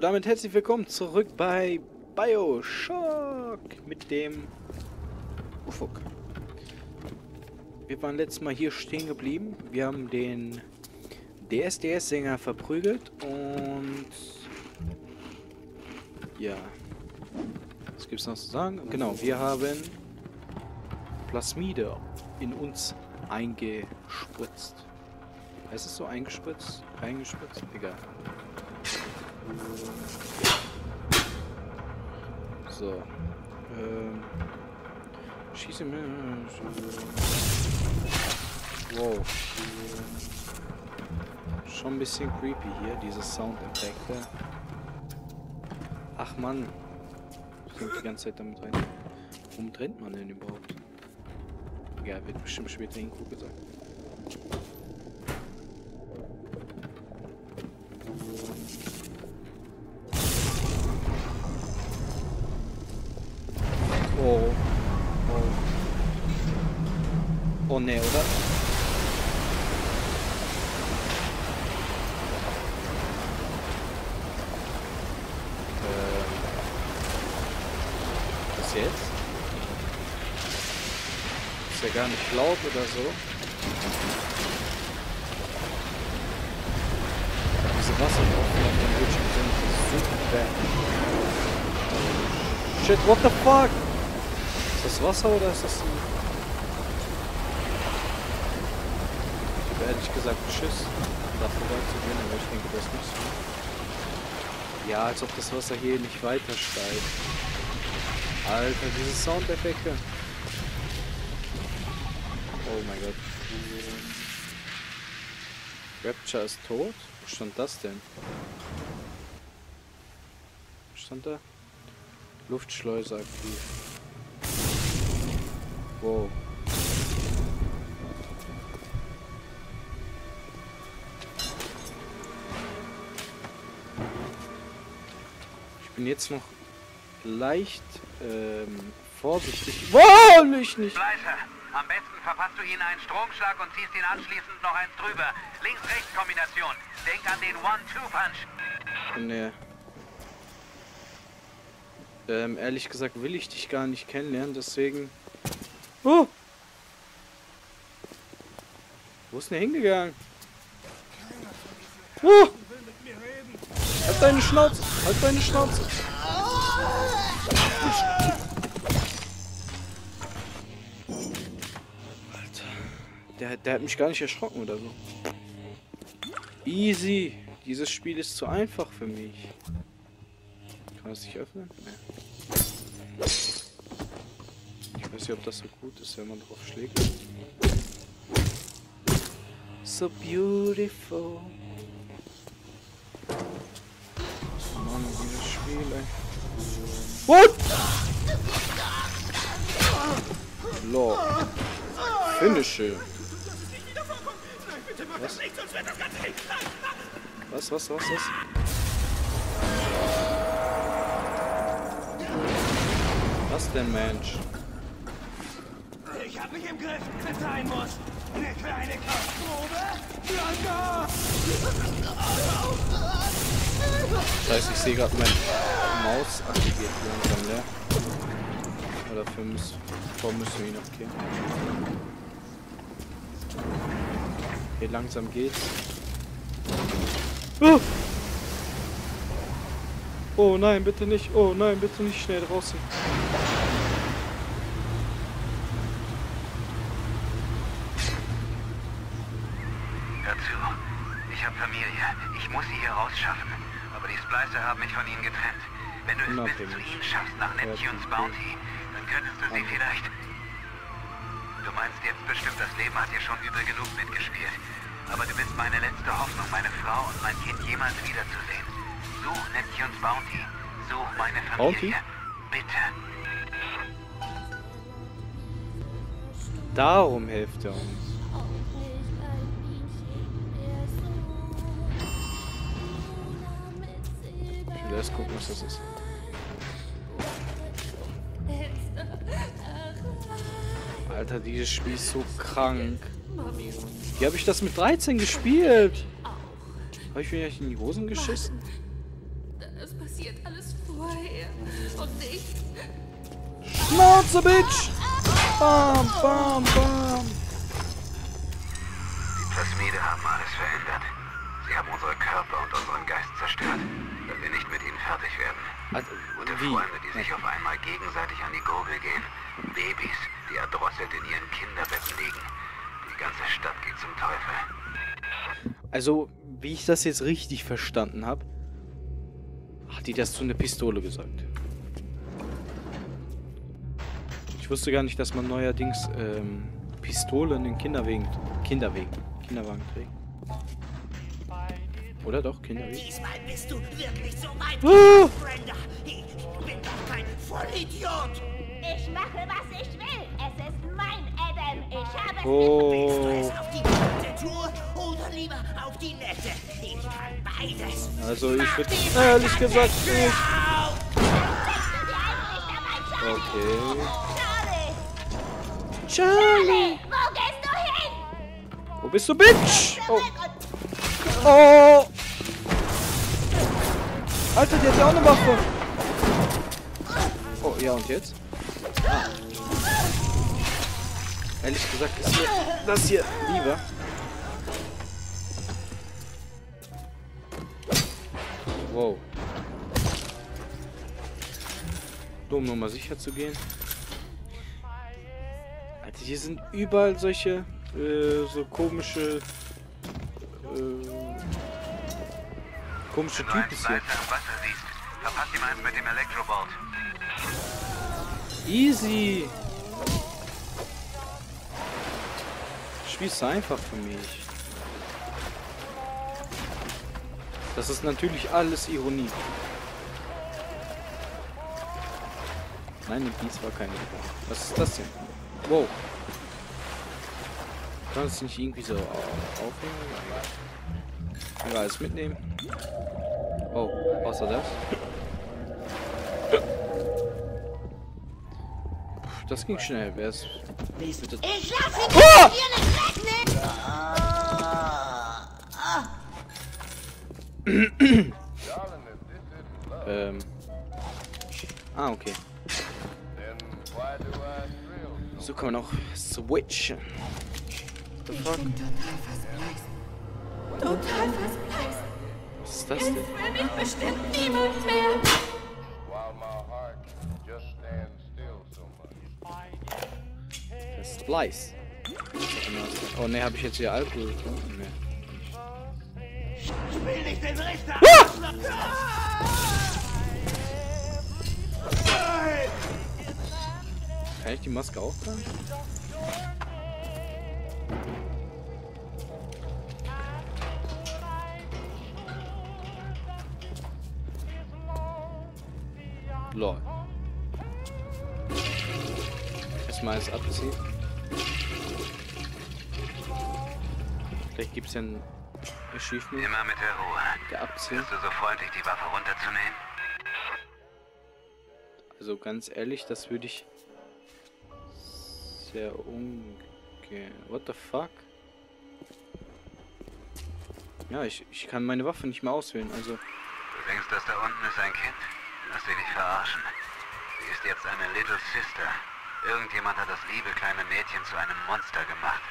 Damit herzlich willkommen zurück bei Bioshock mit dem Ufuk. Wir waren letztes Mal hier stehen geblieben. Wir haben den DSDS-Sänger verprügelt und ja, was gibt es noch zu sagen? Genau, wir haben Plasmide in uns eingespritzt. Heißt es so eingespritzt? Eingespritzt? Egal. So. Ähm. Schieße mir. Wow. Schon ein bisschen creepy hier, diese Soundeffekte. Ach man. Ich die ganze Zeit damit rein. Warum trennt man denn überhaupt? Ja, wird bestimmt später irgendwo gesagt. Oh ne, oder? Ähm. Was jetzt? Ist ja gar nicht laut oder so. Diese Wasserlaufen auf dem Bildschirm sind super bad. Shit, what the fuck? Ist das Wasser oder ist das ein... Ich habe ehrlich gesagt Schiss, da vorbeizugehen, aber ich denke, das nicht so. Ja, als ob das Wasser hier nicht weiter steigt. Alter, diese Soundeffekte. Oh mein Gott. Rapture ist tot? Wo stand das denn? Was stand da? Luftschleuse aktiv. Wow. Bin jetzt noch leicht ähm, vorsichtig. Wow, nicht, nicht. Fleischer, am besten verpasst du ihnen einen Stromschlag und ziehst ihn anschließend noch eins drüber. Links-Rechts-Kombination. Denk an den One-Two-Punch. Nee. Ähm, ehrlich gesagt will ich dich gar nicht kennenlernen, deswegen... Oh! Wo ist denn der hingegangen? Oh! Halt deine Schnauze! Halt deine Schnauze! Alter. Der, der hat mich gar nicht erschrocken oder so. Easy. Dieses Spiel ist zu einfach für mich. Kann es sich öffnen? Nee. Ich weiß nicht, ob das so gut ist, wenn man drauf schlägt. So beautiful. What? Lord. Finish him. Was? Was, was, was, was? Was denn, Mensch? Ich hab mich im Griff, wenn sein muss. Eine kleine. Blanca! Scheiße, ich sehe gerade mein Maus aktiviert langsam, ne? Oder dafür müssen, vor müssen wir ihn noch gehen. Okay, langsam geht's. Oh! oh nein, bitte nicht. Oh nein, bitte nicht schnell draußen. Hör zu. Ich habe Familie. Ich muss sie hier rausschaffen. Aber die Splicer haben mich von ihnen getrennt. Wenn du es bis Unabhängig. zu ihnen schaffst nach Neptunes Bounty, dann könntest du sie vielleicht... Du meinst jetzt bestimmt, das Leben hat dir schon übel genug mitgespielt. Aber du bist meine letzte Hoffnung, meine Frau und mein Kind jemals wiederzusehen. Such Neptunes Bounty. Such meine Bounty? Familie. Bitte. Darum hilft er uns. Erst gucken, was das ist. Alter, dieses Spiel ist so krank. Wie habe ich das mit 13 gespielt? Habe ich mir eigentlich in die Hosen geschissen? Das her. Und ich Schnauze, Bitch! Bam, bam, bam. Die Plasmide haben alles verändert. Sie haben unsere Körper und unseren Geist zerstört, wenn wir nicht mit ihnen fertig werden. Also, Gute wie? Freunde, die sich auf einmal gegenseitig an die Gurgel gehen. Babys, die erdrosselt in ihren Kinderbetten liegen. Die ganze Stadt geht zum Teufel. Also, wie ich das jetzt richtig verstanden habe, hat die das zu einer Pistole gesagt. Ich wusste gar nicht, dass man neuerdings ähm, Pistolen in Kinderwegen, Kinderwegen, Kinderwagen trägt. Oder doch, Kinderwegen? Diesmal bist du wirklich so weit, Ah! Brenda. Ich bin doch kein Vollidiot. Ich mache, was ich will. Es ist mein Adam. Ich habe es Willst du Oh, es auf die gute Tour oder lieber auf die nette? Ich kann beides. also ich würde ehrlich gesagt nicht. Okay. Charlie, Charlie! wo gehst du hin? Wo bist du, Bitch? Oh, oh! Alter, die hat ja auch eine Waffe. Oh, ja, und jetzt? Ah. Ehrlich gesagt ist mir das hier lieber. Wow. Nur um nochmal sicher zu gehen. Alter, hier sind überall solche, äh, so komische, äh, komische einen Typen hier. Easy. Spielst du einfach für mich. Das ist natürlich alles Ironie. Nein, dies war keine Ironie. Was ist das denn? Wow. Kann es nicht irgendwie so au- aufhängen? Egal. Egal, alles mitnehmen. Oh, außer das. Das ging schnell. Wer ist. Bitte. Ich lass ihn Ah! hier nicht wegnehmen! Ähm. Ah, okay. So kann man auch switchen. The fuck? total verspleist. Was ist das denn? will mich bestimmt niemand mehr. while my heart just stands still so much. Das ist Splice. Oh ne, habe ich jetzt hier Alkohol getrunken? Nee. Ich will nicht den Richter! Kann ich die Maske auch tragen? Lol. Erstmal alles abziehen. Vielleicht gibt es ja ein Achievement, Immer mit der Ruhe. der abziehen. Bist du so freundlich, die Waffe runterzunehmen? Also ganz ehrlich, das würde ich sehr ungern. What the fuck? Ja, ich, ich kann meine Waffe nicht mehr auswählen, also. Du denkst, das da unten ist ein Kind? Lass dich nicht verarschen. Sie ist jetzt eine Little Sister. Irgendjemand hat das liebe kleine Mädchen zu einem Monster gemacht.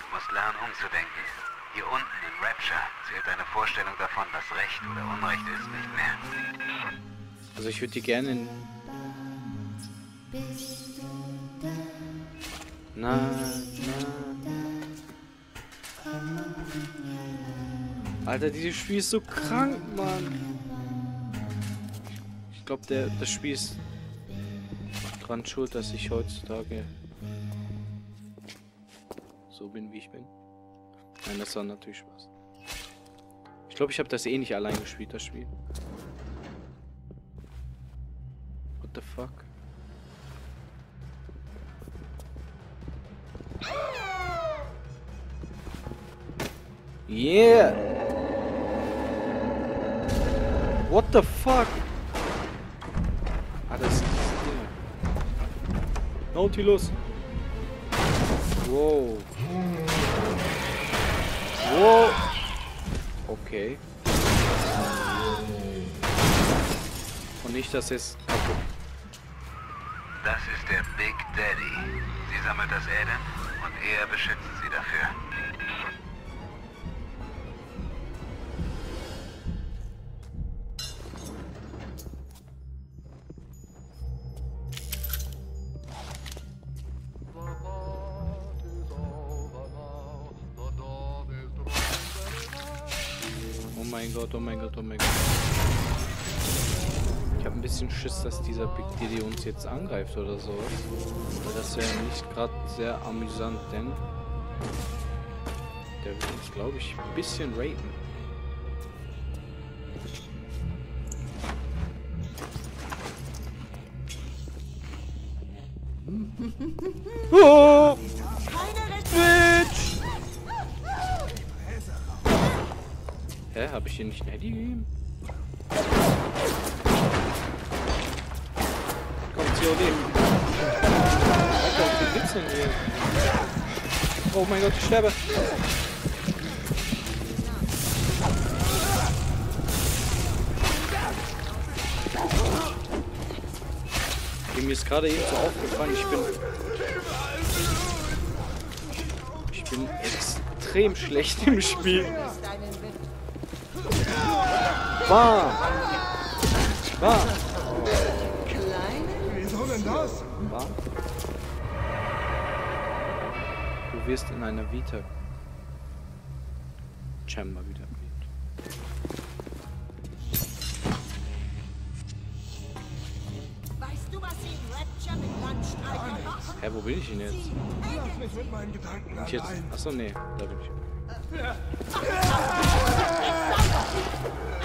Du musst lernen, umzudenken. Hier unten in Rapture zählt deine Vorstellung davon, was Recht oder Unrecht ist, nicht mehr. Also ich würde die gerne in. Na, Alter, dieses Spiel ist so krank, Mann. Ich glaube, der das Spiel ist dran schuld, dass ich heutzutage so bin, wie ich bin. Nein, das war natürlich Spaß. Ich glaube, ich habe das eh nicht allein gespielt, das Spiel. What the fuck? Yeah! What the fuck? Das ist Ding. Nautilus! Wow. Wow. Okay. Und nicht, dass es kaputt. Das ist der Big Daddy. Sie sammelt das Eden und er beschützt sie dafür. Gott, oh mein Gott, oh mein Gott. Ich habe ein bisschen Schiss, dass dieser Big Daddy uns jetzt angreift oder so. Das wäre nicht gerade sehr amüsant, denn der wird uns, glaube ich, ein bisschen raten. Hier nicht ein Handy gegeben? Kommt leben. Alter, wie geht's denn hier? Oh mein Gott, ich sterbe. Mir ist gerade eben so aufgefallen, ich bin... Ich bin extrem schlecht im Spiel. Warm! Warm! Wieso denn das? Warm? Du wirst in einer Vita Chamber wieder Weißt du, was sie in Rapture mit Landstreichern machen? Hä, wo bin ich denn jetzt? Lass mich mit meinen Gedanken ich jetzt? Achso, nee, da bin ich.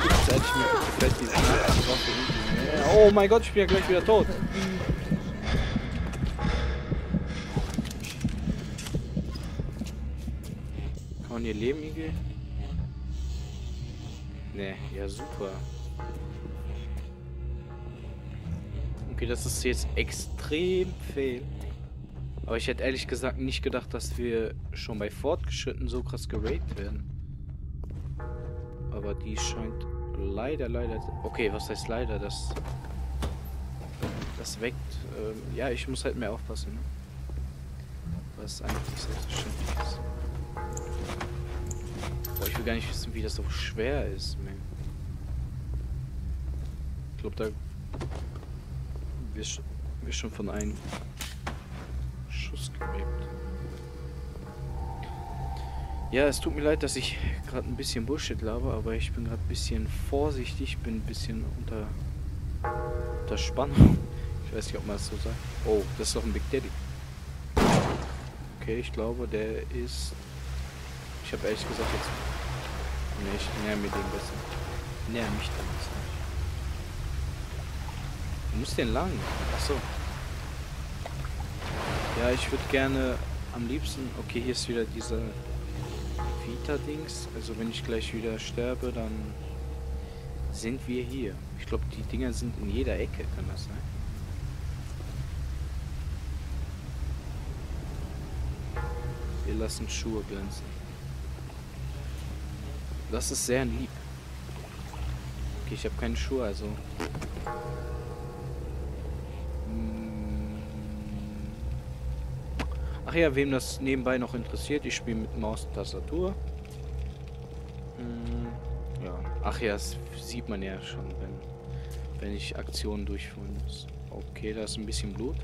Jetzt ich mir vielleicht diese Waffe Oh mein Gott, ich bin ja gleich wieder tot. Kann man hier leben, Igel? Nee, ja super. Okay, das ist jetzt extrem fail. Aber ich hätte ehrlich gesagt nicht gedacht, dass wir schon bei Fortgeschritten so krass geraped werden. Aber die scheint leider, leider... Okay, was heißt leider? Das... Das weckt... Ähm, ja, ich muss halt mehr aufpassen, ne? Was eigentlich selbstverständlich ist. Boah, ich will gar nicht wissen, wie das so schwer ist, man. Ich glaube, da... Wir, wir schon von einem Schuss gelebt. Ja, es tut mir leid, dass ich gerade ein bisschen Bullshit laber, aber ich bin gerade ein bisschen vorsichtig, bin ein bisschen unter, unter Spannung. Ich weiß nicht, ob man das so sagt. Oh, das ist doch ein Big Daddy. Okay, ich glaube, der ist... Ich habe ehrlich gesagt jetzt... Ne, ich näher mir den besser. Näher mich den besser. Wo muss denn lang? Achso. Ja, ich würde gerne am liebsten... Okay, hier ist wieder dieser Vita-Dings. Also wenn ich gleich wieder sterbe, dann sind wir hier. Ich glaube, die Dinger sind in jeder Ecke, kann das sein? Wir lassen Schuhe glänzen. Das ist sehr lieb. Okay, ich habe keine Schuhe, also... Ach ja, wem das nebenbei noch interessiert, ich spiele mit Maus und Tastatur. Mm, Ja. Ach ja, das sieht man ja schon, wenn, wenn ich Aktionen durchführen muss. Okay, da ist ein bisschen Blut.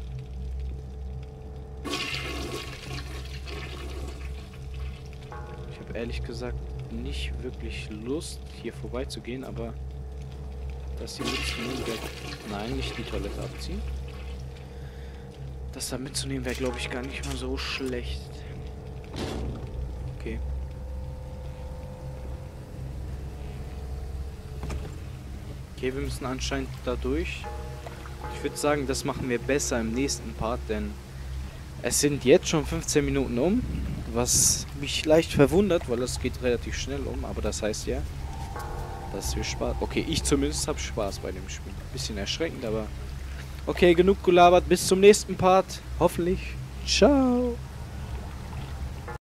Ich habe ehrlich gesagt nicht wirklich Lust, hier vorbeizugehen, aber das hier mitzunehmen wäre... Nein, nicht die Toilette abziehen. Das da mitzunehmen wäre, glaube ich, gar nicht mal so schlecht. Okay. Okay, wir müssen anscheinend da durch. Ich würde sagen, das machen wir besser im nächsten Part, denn es sind jetzt schon 15 Minuten um, was mich leicht verwundert, weil es geht relativ schnell um, aber das heißt ja, dass wir Spaß... Okay, ich zumindest habe Spaß bei dem Spiel. Bisschen erschreckend, aber... Okay, genug gelabert. Bis zum nächsten Part. Hoffentlich. Ciao.